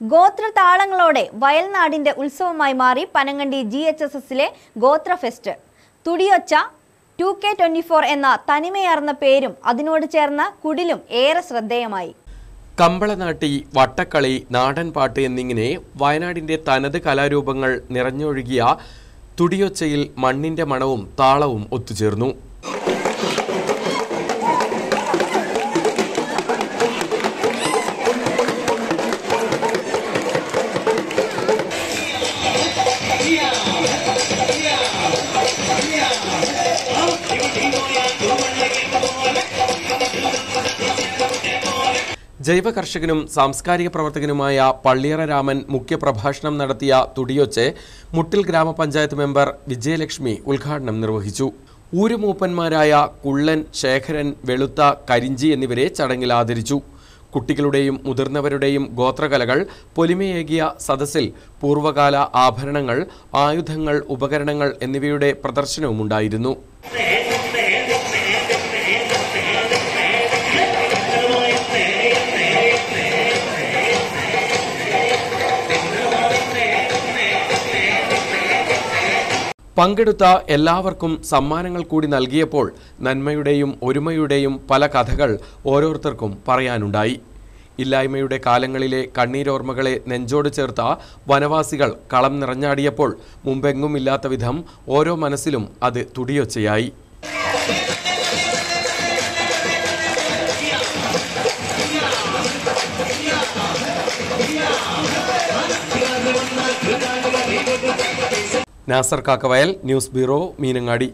ഗോത്ര താളങ്ങളോടെ വയൽനാടിന്റെ ഉത്സവമായി മാറി പനങ്ങണ്ടി ജി എച്ച് എസ് എസിലെ ഗോത്ര fest Thudiyocha two K twenty four എന്ന തനിമയാർന്ന പേരും അതിനോട് ചേർന്ന കുടിലും ഏറെ ശ്രദ്ധേയമായി. കമ്പളനാട്ടി വട്ടക്കളി നാടൻപാട്ട് എന്നിങ്ങനെ വയനാടിന്റെ തനത് കലാരൂപങ്ങൾ നിറഞ്ഞൊഴുകിയ തുടിയൊച്ചയിൽ മണ്ണിന്റെ മണവും താളവും ഒത്തുചേർന്നു. ജൈവ കർഷകനും സാംസ്കാരിക പ്രവർത്തകനുമായ പള്ളിയറ രാമൻ മുഖ്യപ്രഭാഷണം നടത്തിയ തുടിയൊച്ച് മുട്ടിൽ ഗ്രാമപഞ്ചായത്ത് മെമ്പർ വിജയലക്ഷ്മി ഉദ്ഘാടനം നിർവഹിച്ചു. ഊരുമൂപ്പന്മാരായ കുള്ളൻ ശേഖരൻ വെളുത്ത കരിഞ്ചി എന്നിവരെ ചടങ്ങിൽ ആദരിച്ചു. കുട്ടികളുടെയും മുതിർന്നവരുടെയും ഗോത്രകലകൾ പൊലിമയേകിയ സദസ്സിൽ പൂർവകാല ആഭരണങ്ങൾ ആയുധങ്ങൾ ഉപകരണങ്ങൾ എന്നിവയുടെ പ്രദർശനവുമുണ്ടായിരുന്നു. പങ്കെടുത്ത എല്ലാവർക്കും സമ്മാനങ്ങൾ കൂടി നൽകിയപ്പോൾ നന്മയുടെയും ഒരുമയുടെയും പല കഥകൾ ഓരോരുത്തർക്കും പറയാനുണ്ടായി. ഇല്ലായ്മയുടെ കാലങ്ങളിലെ കണ്ണീരോർമ്മകളെ നെഞ്ചോട് ചേർത്ത വനവാസികൾ കളം നിറഞ്ഞാടിയപ്പോൾ മുമ്പെങ്ങുമില്ലാത്ത വിധം ഓരോ മനസ്സിലും അത് തുടിയൊച്ചയായി. Nasar Kakkavayal news bureau Meenangadi.